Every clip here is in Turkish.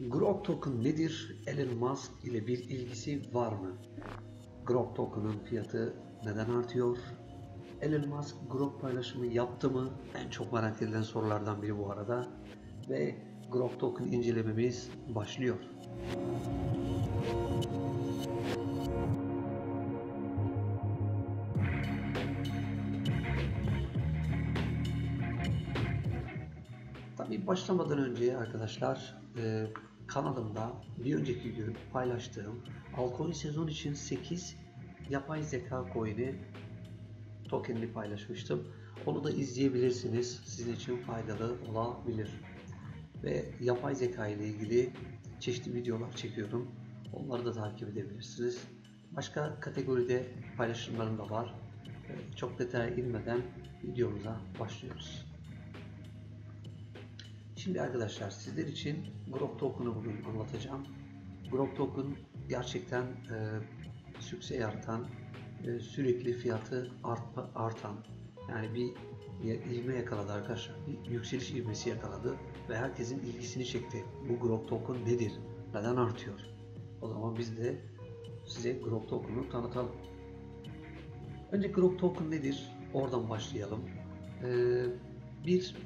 Grok Token nedir? Elon Musk ile bir ilgisi var mı? Grok Token'ın fiyatı neden artıyor? Elon Musk Grok paylaşımı yaptı mı? En çok merak edilen sorulardan biri bu arada. Ve Grok Token incelememiz başlıyor. Tabii başlamadan önce arkadaşlar e, kanalımda bir önceki gün paylaştığım Alcoin sezon için 8 yapay zeka coin'i tokenini paylaşmıştım. Onu da izleyebilirsiniz. Sizin için faydalı olabilir. Ve yapay zeka ile ilgili çeşitli videolar çekiyorum. Onları da takip edebilirsiniz. Başka kategoride paylaşımlarım da var. E, Çok detaya inmeden videomuza başlıyoruz. Şimdi arkadaşlar sizler için Grok Token'ı bugün anlatacağım. Grok Token gerçekten e, sükse yaratan, e, sürekli fiyatı artma, artan, yani bir ivme yakaladı arkadaşlar. Bir yükseliş ivmesi yakaladı ve herkesin ilgisini çekti. Bu Grok Token nedir? Neden artıyor? O zaman biz de size Grok Token'ı tanıtalım. Önce Grok Token nedir? Oradan başlayalım. Ee, bir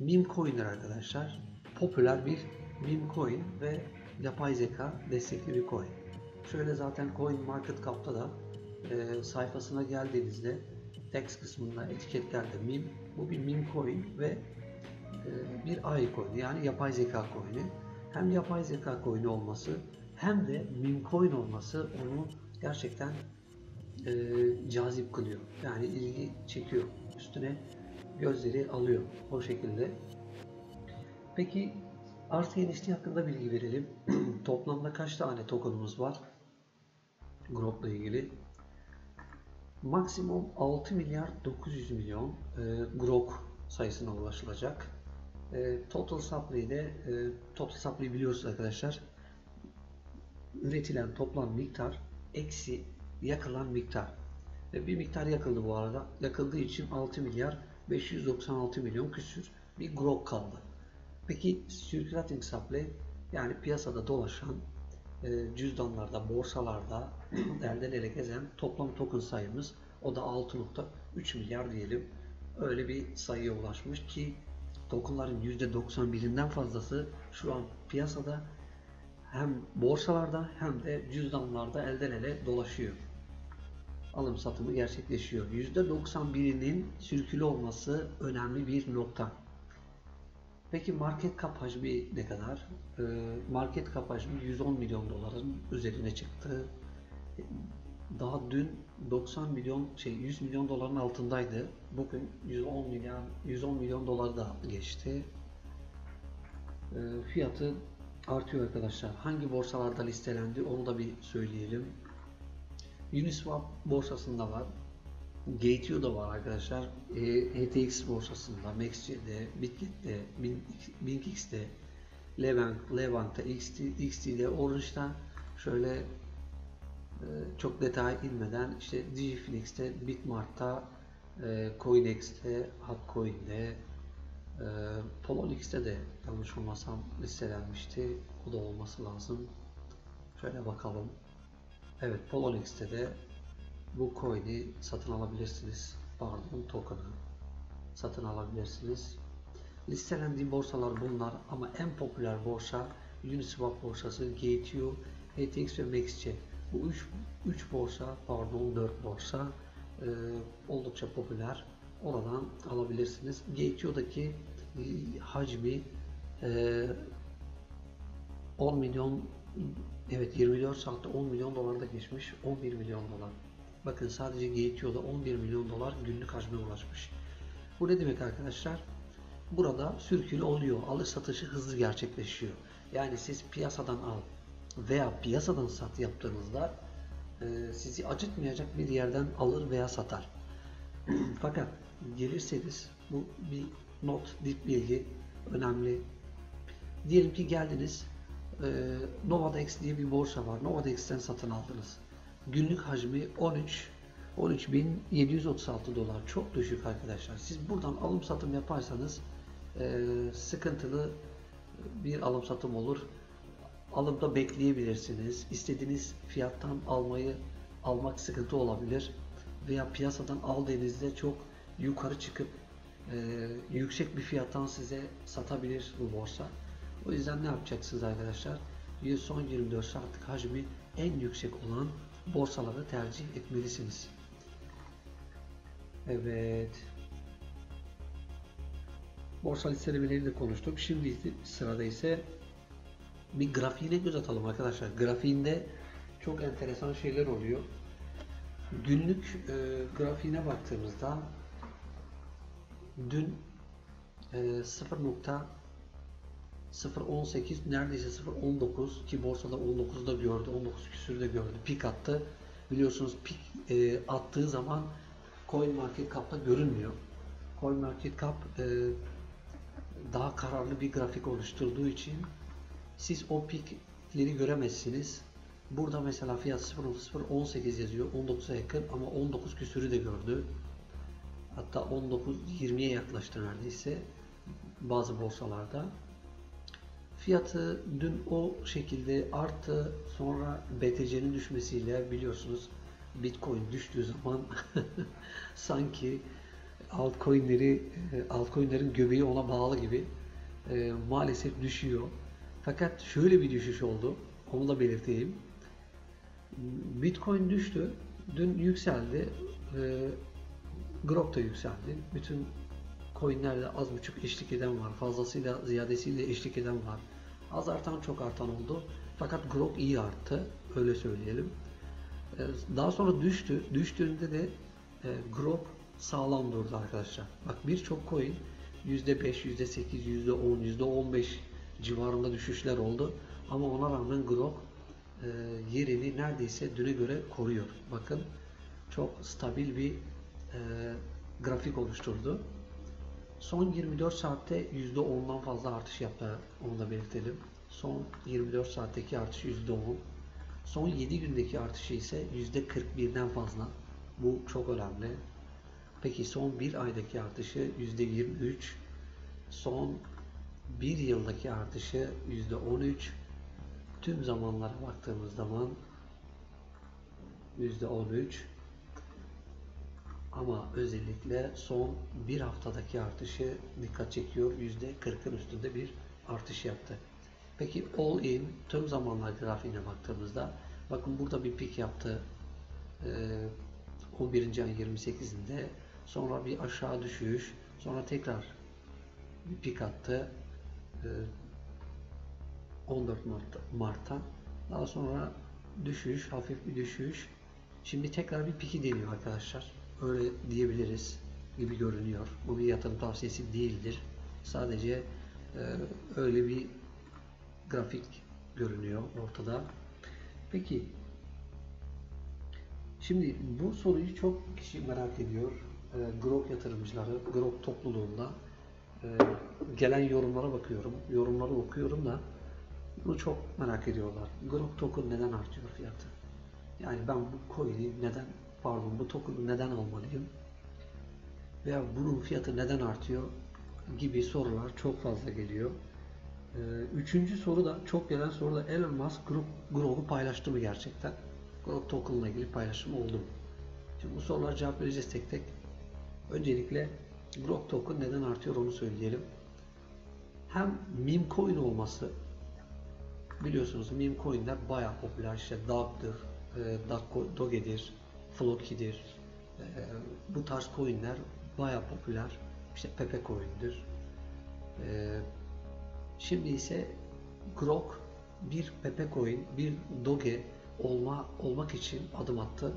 meme coin'ler arkadaşlar. Popüler bir meme coin ve yapay zeka destekli bir coin. Şöyle zaten Coin Market Cap'ta da e, sayfasına geldiğinizde text kısmında etiketlerde meme. Bu bir meme coin ve e, bir AI coin yani yapay zeka coin'i. Hem yapay zeka coin'i olması hem de meme coin olması onu gerçekten e, cazip kılıyor. Yani ilgi çekiyor. Üstüne gözleri alıyor o şekilde. Peki arz genişliği hakkında bilgi verelim. Toplamda kaç tane tokenumuz var? Grok'la ilgili. Maksimum 6 milyar 900 milyon e, Grok sayısına ulaşılacak. E, total supply'de e, total supply biliyorsunuz arkadaşlar. Üretilen toplam miktar eksi yakılan miktar. Ve bir miktar yakıldı bu arada. Yakıldığı için 6 milyar 596 milyon küsür bir grok kaldı. Peki circulating supply yani piyasada dolaşan e, cüzdanlarda, borsalarda elden ele gezen toplam token sayımız o da 6.3 milyar diyelim. Öyle bir sayıya ulaşmış ki tokenların %91'inden fazlası şu an piyasada hem borsalarda hem de cüzdanlarda elden ele dolaşıyor alım satımı gerçekleşiyor. %91'inin sürkülü olması önemli bir nokta. Peki market cap hacmi ne kadar? Ee, market cap hacmi 110 milyon doların üzerine çıktı. Daha dün 90 milyon şey 100 milyon doların altındaydı. Bugün 110 milyon 110 milyon doları da geçti. Ee, fiyatı artıyor arkadaşlar. Hangi borsalarda listelendi onu da bir söyleyelim. Uniswap borsasında var. Gateo'da var arkadaşlar. E, HTX borsasında, MaxC'de, Bitget'te, BinkX'te, Lebank, Levant'ta, XT, XT'de, Orange'da şöyle e, çok detay inmeden işte Digiflex'te, Bitmart'ta, e, CoinEx'te, Hotcoin'de, e, Polonix'te de yanlış olmasam listelenmişti. O da olması lazım. Şöyle bakalım. Evet Polonix'te de bu coin'i satın alabilirsiniz. Pardon token'ı satın alabilirsiniz. Listelendiği borsalar bunlar ama en popüler borsa Uniswap borsası, Gateo, HTX ve MaxC. Bu 3 3 borsa, pardon 4 borsa e, oldukça popüler. Oradan alabilirsiniz. Gateo'daki e, hacmi e, 10 milyon Evet 24 saatte 10 milyon dolar da geçmiş. 11 milyon dolar. Bakın sadece Gateo'da 11 milyon dolar günlük hacme ulaşmış. Bu ne demek arkadaşlar? Burada sürkülü oluyor. Alış satışı hızlı gerçekleşiyor. Yani siz piyasadan al veya piyasadan sat yaptığınızda e, sizi acıtmayacak bir yerden alır veya satar. Fakat gelirseniz bu bir not, dip bilgi önemli. Diyelim ki geldiniz e, Novadex diye bir borsa var. Novadex'ten satın aldınız. Günlük hacmi 13 13.736 dolar. Çok düşük arkadaşlar. Siz buradan alım satım yaparsanız e, sıkıntılı bir alım satım olur. alımda bekleyebilirsiniz. İstediğiniz fiyattan almayı almak sıkıntı olabilir veya piyasadan aldığınızda çok yukarı çıkıp e, yüksek bir fiyattan size satabilir bu borsa. O yüzden ne yapacaksınız arkadaşlar? Son 24 saatlik hacmi en yüksek olan borsaları tercih etmelisiniz. Evet. Borsa listelemeleri de konuştuk. Şimdi sırada ise bir grafiğine göz atalım arkadaşlar. Grafiğinde çok enteresan şeyler oluyor. Günlük e, grafiğine baktığımızda dün e, 0.018 neredeyse 0.19 ki borsada 19'da gördü, 19 küsürde gördü. Pik attı. Biliyorsunuz pik e, attığı zaman Coin Market Cap'ta görünmüyor. Coin Market Cap e, daha kararlı bir grafik oluşturduğu için siz o pikleri göremezsiniz. Burada mesela fiyat 0.018 yazıyor. 19'a yakın ama 19 küsürü de gördü. Hatta 19-20'ye yaklaştı neredeyse bazı borsalarda. Fiyatı dün o şekilde arttı. Sonra BTC'nin düşmesiyle biliyorsunuz Bitcoin düştüğü zaman sanki altcoin'leri altcoin'lerin göbeği ona bağlı gibi e, maalesef düşüyor. Fakat şöyle bir düşüş oldu. Onu da belirteyim. Bitcoin düştü. Dün yükseldi. E, Grok da yükseldi. Bütün coinlerde az buçuk eşlik eden var. Fazlasıyla ziyadesiyle eşlik eden var. Az artan çok artan oldu. Fakat Grok iyi arttı. Öyle söyleyelim. E, daha sonra düştü. Düştüğünde de e, Grok sağlam durdu arkadaşlar. Bak birçok coin %5, %8, %10, %15 civarında düşüşler oldu. Ama ona rağmen Grok e, yerini neredeyse düne göre koruyor. Bakın çok stabil bir e, grafik oluşturdu. Son 24 saatte %10'dan fazla artış yaptı. Onu da belirtelim. Son 24 saatteki artış %10. Son 7 gündeki artışı ise %41'den fazla. Bu çok önemli. Peki son bir aydaki artışı %23. Son bir yıldaki artışı %13. Tüm zamanlara baktığımız zaman %13. Ama özellikle son bir haftadaki artışı dikkat çekiyor. %40'ın üstünde bir artış yaptı. Peki all in tüm zamanlar grafiğine baktığımızda bakın burada bir pik yaptı. Ee, 11. ayın 28'inde sonra bir aşağı düşüş sonra tekrar bir pik attı. Ee, 14 Mart'ta, Mart'ta daha sonra düşüş, hafif bir düşüş. Şimdi tekrar bir piki deniyor arkadaşlar. Öyle diyebiliriz gibi görünüyor. Bu bir yatırım tavsiyesi değildir. Sadece e, öyle bir grafik görünüyor ortada. Peki şimdi bu soruyu çok kişi merak ediyor. E, Grok yatırımcıları, Grok topluluğunda e, gelen yorumlara bakıyorum. Yorumları okuyorum da bunu çok merak ediyorlar. Grok token neden artıyor fiyatı? Yani ben bu coin'i neden, pardon bu token'ı neden almalıyım? Veya bunun fiyatı neden artıyor? Gibi sorular çok fazla geliyor. Ee, üçüncü soru da çok gelen soru da Elon Musk Grok, Grok'u paylaştı mı gerçekten? Grok token ile ilgili paylaşım oldu mu? Şimdi bu sorulara cevap vereceğiz tek tek. Öncelikle Grok token neden artıyor onu söyleyelim. Hem meme coin olması biliyorsunuz meme coinler bayağı popüler işte Dog'dır, e, Doge'dir, Floki'dir. E, bu tarz coinler bayağı popüler. İşte Pepe coin'dir. E, şimdi ise Grok bir Pepe coin, bir Doge olma olmak için adım attı.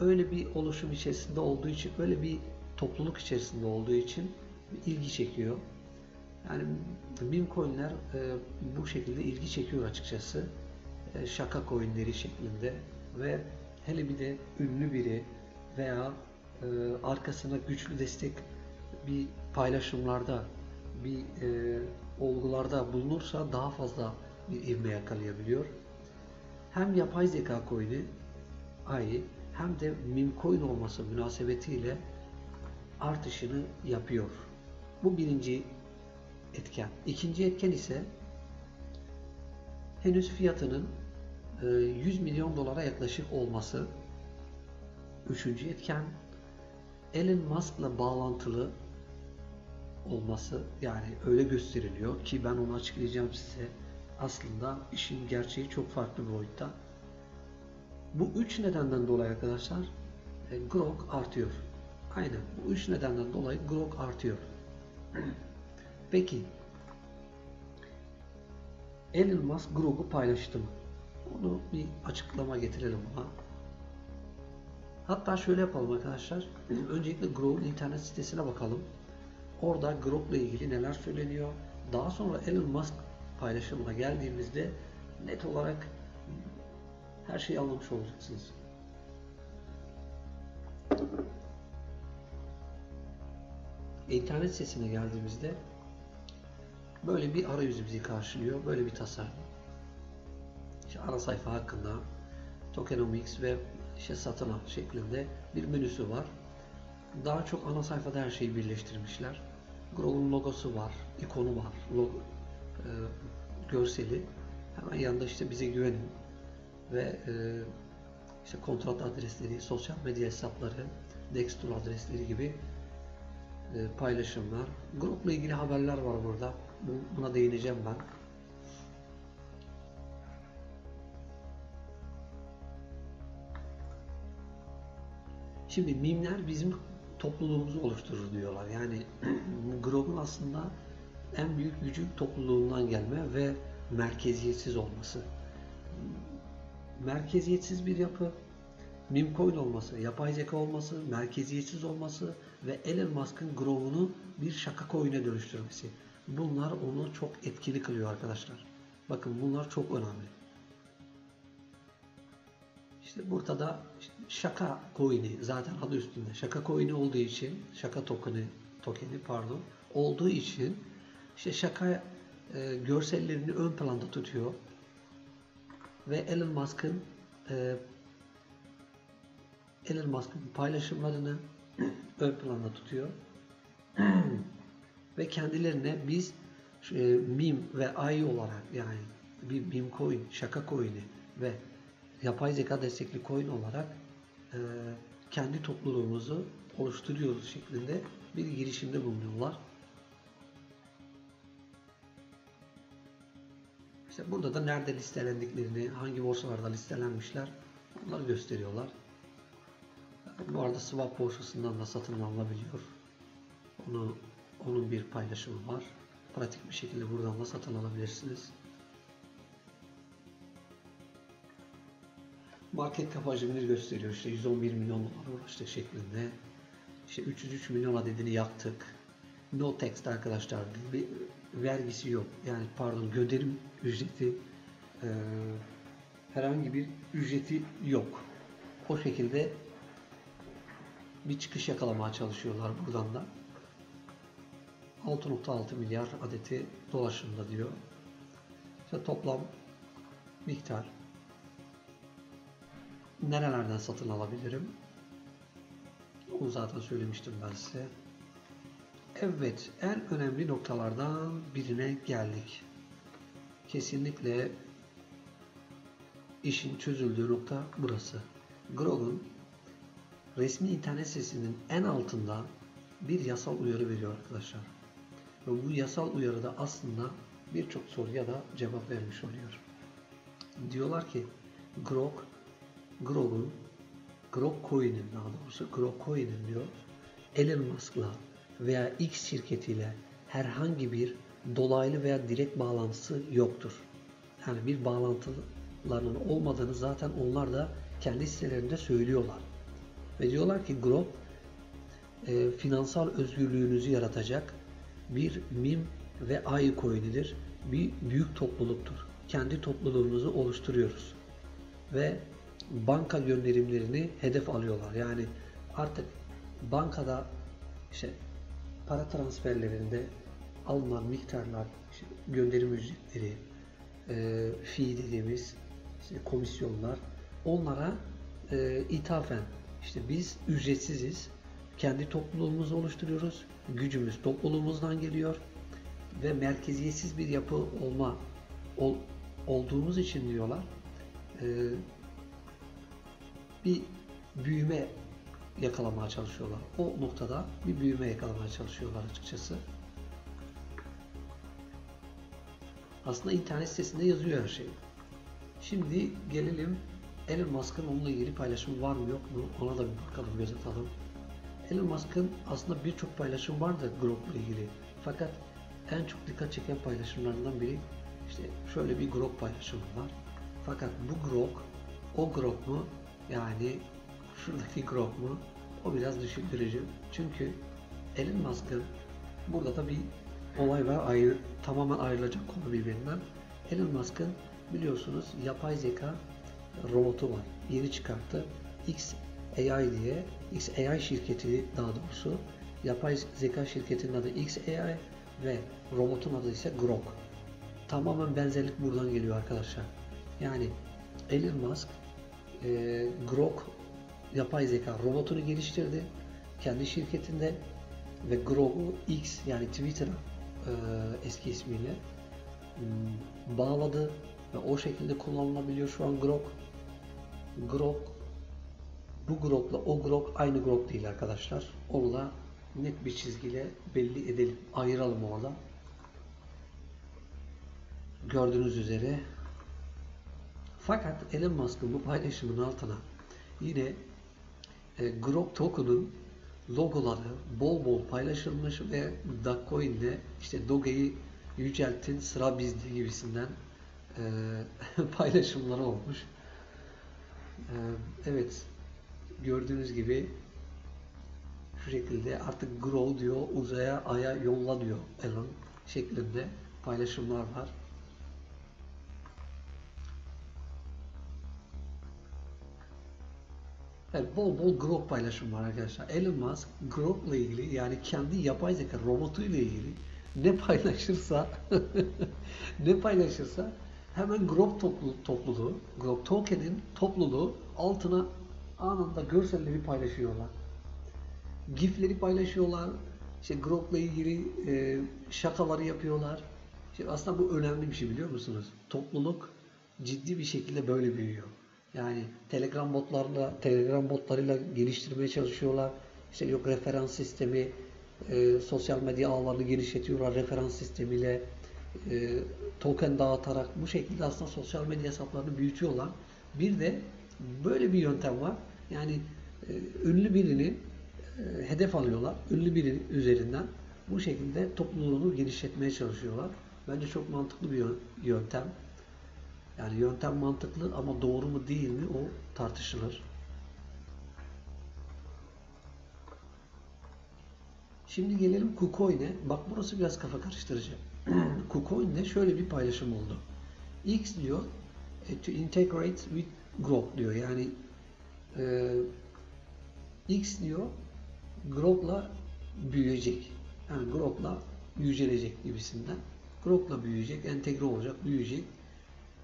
Öyle bir oluşum içerisinde olduğu için, öyle bir topluluk içerisinde olduğu için ilgi çekiyor. Yani meme coinler e, bu şekilde ilgi çekiyor açıkçası. E, şaka coinleri şeklinde ve hele bir de ünlü biri veya e, arkasına güçlü destek bir paylaşımlarda bir e, olgularda bulunursa daha fazla bir ivme yakalayabiliyor. Hem yapay zeka coin'i AI hem de meme coin olması münasebetiyle artışını yapıyor. Bu birinci etken. İkinci etken ise henüz fiyatının 100 milyon dolara yaklaşık olması. Üçüncü etken Elon Musk'la bağlantılı olması yani öyle gösteriliyor ki ben onu açıklayacağım size. Aslında işin gerçeği çok farklı bir boyutta. Bu üç nedenden dolayı arkadaşlar e, grok artıyor. Aynen bu üç nedenden dolayı grok artıyor. Peki Elon Musk Grok'u paylaştı mı? Onu bir açıklama getirelim buna. Hatta şöyle yapalım arkadaşlar. Öncelikle Grok'un internet sitesine bakalım. Orada Grok'la ilgili neler söyleniyor. Daha sonra Elon Musk paylaşımına geldiğimizde net olarak her şeyi anlamış olacaksınız. İnternet sitesine geldiğimizde böyle bir arayüzü bizi karşılıyor. Böyle bir tasarım. Ana sayfa hakkında tokenomics ve işte satın al şeklinde bir menüsü var. Daha çok ana sayfada her şeyi birleştirmişler. Grow'un logosu var, ikonu var, logo, e, görseli. Hemen yanında işte bize güvenin ve e, işte kontrat adresleri, sosyal medya hesapları, Dexter adresleri gibi e, paylaşımlar. Grupla ilgili haberler var burada. Buna değineceğim ben. Şimdi mimler bizim topluluğumuzu oluşturur diyorlar. Yani Grok'un aslında en büyük gücü topluluğundan gelme ve merkeziyetsiz olması. Merkeziyetsiz bir yapı, meme olması, yapay zeka olması, merkeziyetsiz olması ve Elon Musk'ın Grok'unu bir şaka coin'e dönüştürmesi. Bunlar onu çok etkili kılıyor arkadaşlar. Bakın bunlar çok önemli. İşte burada da şaka coin'i zaten adı üstünde. Şaka coin'i olduğu için, şaka token'i, tokeni pardon, olduğu için işte şaka e, görsellerini ön planda tutuyor. Ve Elon Musk'ın e, Elon Musk'ın paylaşımlarını ön planda tutuyor. ve kendilerine biz e, meme ve AI olarak yani bir meme coin, şaka coin'i ve yapay zeka destekli coin olarak e, kendi topluluğumuzu oluşturuyoruz şeklinde bir girişimde bulunuyorlar. İşte burada da nerede listelendiklerini, hangi borsalarda listelenmişler onları gösteriyorlar. Bu arada swap borsasından da satın alınabiliyor. Onu, onun bir paylaşımı var. Pratik bir şekilde buradan da satın alabilirsiniz. Market cap hacmini gösteriyor. İşte 111 milyon dolar ulaştı şeklinde. İşte 303 milyon adedini yaktık. No tax arkadaşlar. Bir vergisi yok. Yani pardon gönderim ücreti e, herhangi bir ücreti yok. O şekilde bir çıkış yakalamaya çalışıyorlar buradan da. 6.6 milyar adeti dolaşımda diyor. İşte toplam miktar nerelerden satın alabilirim? Onu zaten söylemiştim ben size. Evet, en önemli noktalardan birine geldik. Kesinlikle işin çözüldüğü nokta burası. Grog'un resmi internet sitesinin en altında bir yasal uyarı veriyor arkadaşlar. Ve bu yasal uyarıda aslında birçok soruya da cevap vermiş oluyor. Diyorlar ki Grok Grok'un Grok Coin'in daha doğrusu Grok Coin'in diyor Elon Musk'la veya X şirketiyle herhangi bir dolaylı veya direkt bağlantısı yoktur. Yani bir bağlantılarının olmadığını zaten onlar da kendi sitelerinde söylüyorlar. Ve diyorlar ki Grok e, finansal özgürlüğünüzü yaratacak bir MIM ve AI coin'idir. Bir büyük topluluktur. Kendi topluluğumuzu oluşturuyoruz. Ve banka gönderimlerini hedef alıyorlar. Yani artık bankada işte para transferlerinde alınan miktarlar, işte gönderim ücretleri, e, fee dediğimiz işte komisyonlar onlara e, ithafen işte biz ücretsiziz. Kendi topluluğumuzu oluşturuyoruz. Gücümüz topluluğumuzdan geliyor ve merkeziyetsiz bir yapı olma ol, olduğumuz için diyorlar e, bir büyüme yakalamaya çalışıyorlar. O noktada bir büyüme yakalamaya çalışıyorlar açıkçası. Aslında internet sitesinde yazıyor her şey. Şimdi gelelim Elon Musk'ın onunla ilgili paylaşımı var mı yok mu ona da bir bakalım göz atalım. Elon Musk'ın aslında birçok paylaşım var da Grok'la ilgili. Fakat en çok dikkat çeken paylaşımlarından biri işte şöyle bir Grok paylaşımı var. Fakat bu Grok o Grok mu yani şuradaki Grok mu o biraz düşündürücü. Çünkü Elon Musk'ın burada da bir olay var ayrı, tamamen ayrılacak konu birbirinden. Elon Musk'ın biliyorsunuz yapay zeka robotu var. Yeni çıkarttı. XAI diye XAI şirketi daha doğrusu yapay zeka şirketinin adı XAI ve robotun adı ise Grok. Tamamen benzerlik buradan geliyor arkadaşlar. Yani Elon Musk e, Grok yapay zeka robotunu geliştirdi. Kendi şirketinde ve Grok'u X yani Twitter'a e, eski ismiyle m, bağladı ve o şekilde kullanılabiliyor şu an Grok. Grok bu Grok'la o Grok aynı Grok değil arkadaşlar. Onu da net bir çizgiyle belli edelim. Ayıralım orada. Gördüğünüz üzere. Fakat Elon Musk'ın bu paylaşımın altına yine e, Grok token'ın logoları bol bol paylaşılmış ve Dogecoin'de işte Doge'yi yüceltin sıra bizde gibisinden e, paylaşımları olmuş. E, evet gördüğünüz gibi şu şekilde artık grow diyor uzaya aya yolla diyor Elon şeklinde paylaşımlar var. Evet, bol bol Grok paylaşım var arkadaşlar. Elon Musk Grok'la ilgili yani kendi yapay zeka robotuyla ilgili ne paylaşırsa ne paylaşırsa hemen Grok toplu, topluluğu, Grok Token'in topluluğu altına anında görselleri paylaşıyorlar. GIF'leri paylaşıyorlar. İşte Grok'la ilgili e, şakaları yapıyorlar. İşte aslında bu önemli bir şey biliyor musunuz? Topluluk ciddi bir şekilde böyle büyüyor. Yani Telegram botlarla, Telegram botlarıyla geliştirmeye çalışıyorlar. İşte yok referans sistemi, e, sosyal medya ağlarını genişletiyorlar referans sistemiyle, e, token dağıtarak bu şekilde aslında sosyal medya hesaplarını büyütüyorlar. Bir de böyle bir yöntem var. Yani e, ünlü birini e, hedef alıyorlar. Ünlü biri üzerinden bu şekilde topluluğunu genişletmeye çalışıyorlar. Bence çok mantıklı bir yöntem. Yani yöntem mantıklı ama doğru mu değil mi o tartışılır. Şimdi gelelim KuCoin'e. Bak burası biraz kafa karıştırıcı. KuCoin'de şöyle bir paylaşım oldu. X diyor e, to integrate with Grok diyor. Yani e, X diyor Grok'la büyüyecek. Yani Grok'la yücelecek gibisinden. Grok'la büyüyecek, entegre olacak, büyüyecek.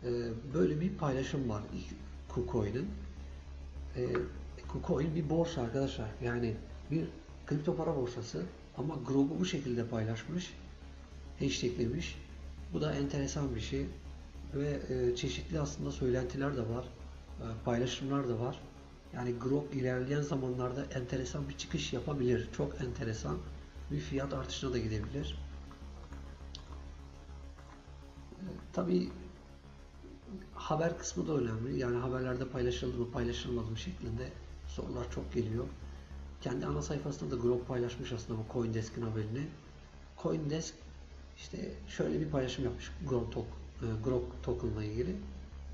E, böyle bir paylaşım var KuCoin'in. KuCoin bir borsa arkadaşlar. Yani bir kripto para borsası ama Grok'u bu şekilde paylaşmış, hashtaglemiş. Bu da enteresan bir şey ve e, çeşitli aslında söylentiler de var, e, paylaşımlar da var. Yani Grok ilerleyen zamanlarda enteresan bir çıkış yapabilir. Çok enteresan bir fiyat artışına da gidebilir. E, Tabi haber kısmı da önemli. Yani haberlerde paylaşıldı mı paylaşılmadı mı şeklinde sorular çok geliyor. Kendi ana sayfasında da Grok paylaşmış aslında bu Coindesk'in haberini. Coindesk işte şöyle bir paylaşım yapmış Grok, tok, e, Grok token'la ilgili.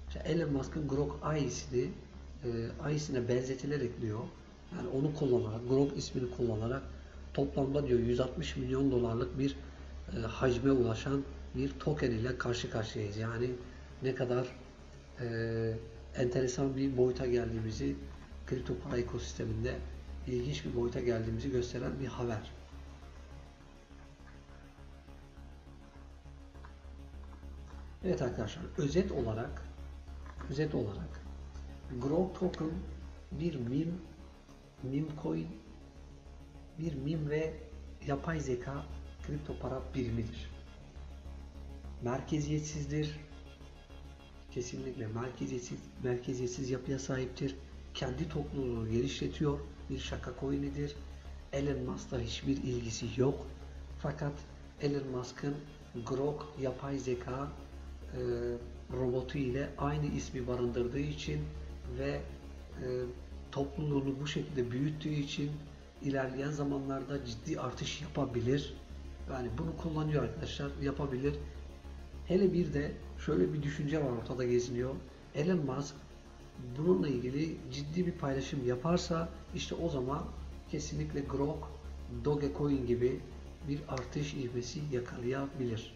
İşte Elon Musk'ın Grok AI'sini e, AI'sine benzetilerek diyor. Yani onu kullanarak, Grok ismini kullanarak toplamda diyor 160 milyon dolarlık bir e, hacme ulaşan bir token ile karşı karşıyayız. Yani ne kadar e, enteresan bir boyuta geldiğimizi kripto para ekosisteminde ilginç bir boyuta geldiğimizi gösteren bir haber. Evet arkadaşlar özet olarak özet olarak Grok Token bir meme meme coin bir meme ve yapay zeka kripto para birimidir. Merkeziyetsizdir. Kesinlikle merkeziyetsiz, merkeziyetsiz yapıya sahiptir. Kendi topluluğunu geliştiriyor. Bir şaka coin'idir. Elon Musk'la hiçbir ilgisi yok. Fakat Elon Musk'ın Grok yapay zeka e, robotu ile aynı ismi barındırdığı için ve e, topluluğunu bu şekilde büyüttüğü için ilerleyen zamanlarda ciddi artış yapabilir. Yani bunu kullanıyor arkadaşlar. Yapabilir. Hele bir de şöyle bir düşünce var ortada geziniyor. Elon Musk bununla ilgili ciddi bir paylaşım yaparsa işte o zaman kesinlikle Grok, Dogecoin gibi bir artış ivmesi yakalayabilir.